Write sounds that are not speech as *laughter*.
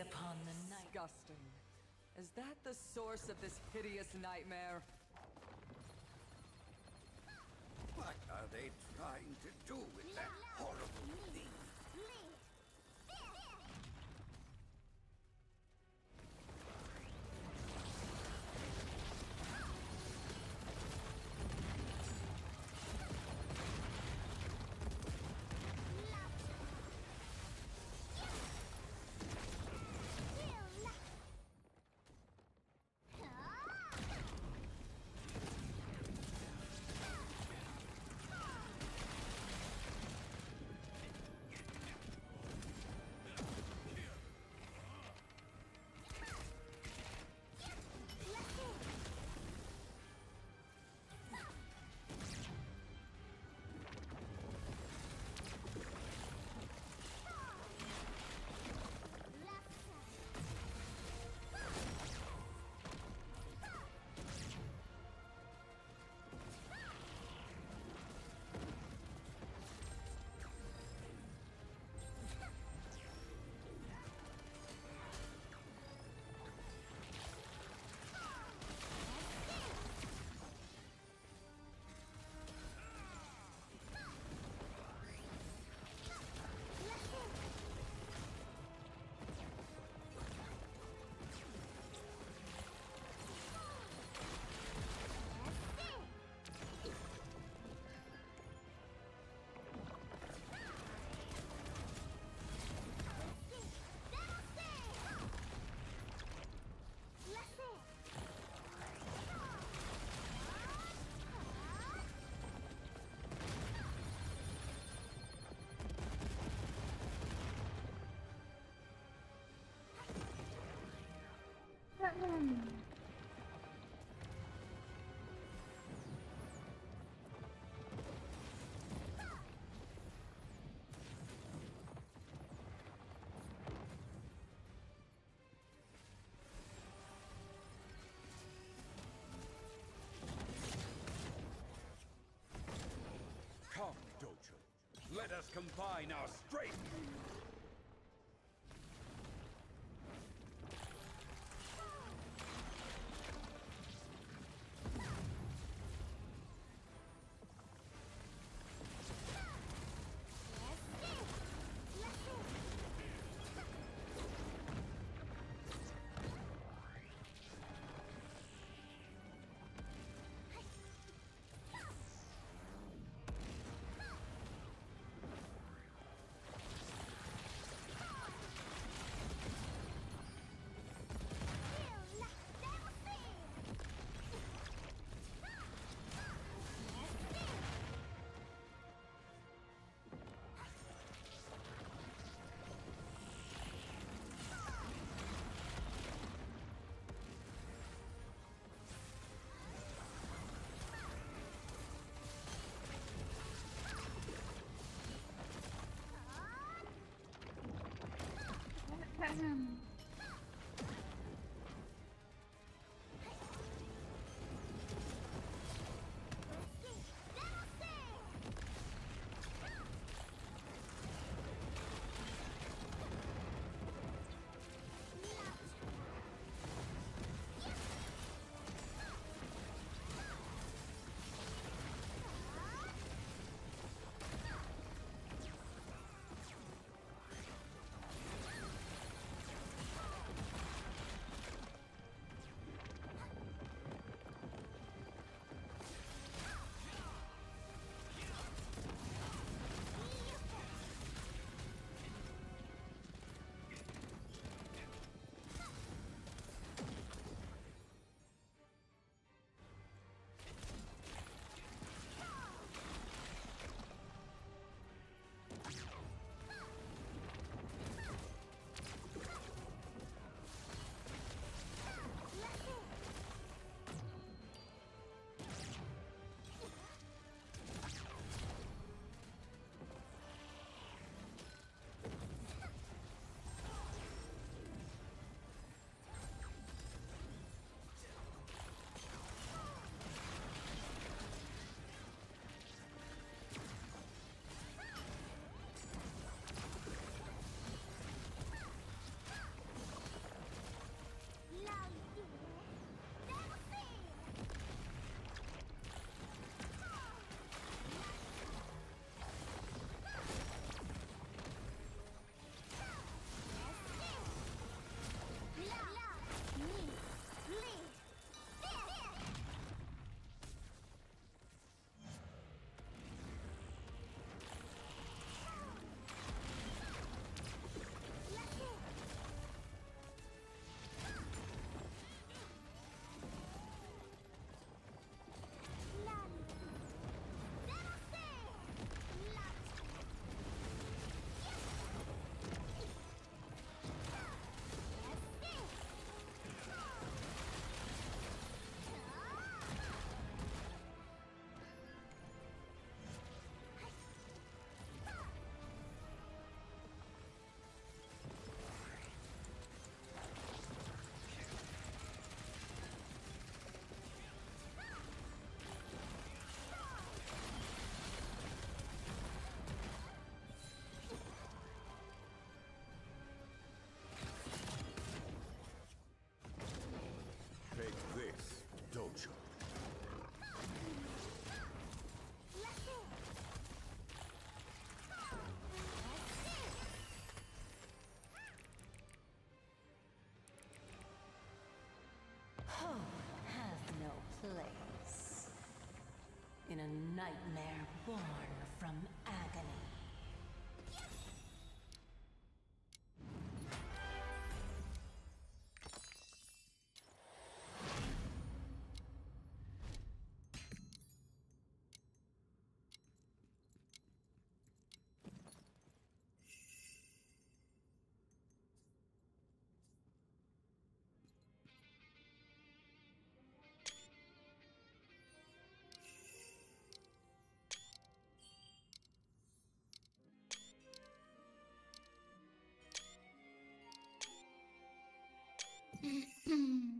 upon the night. Disgusting. Is that the source of this hideous nightmare? What are they trying to do with that horrible thing? Let us combine our strength. Awesome. Nightmare born Mm-hmm. *clears throat*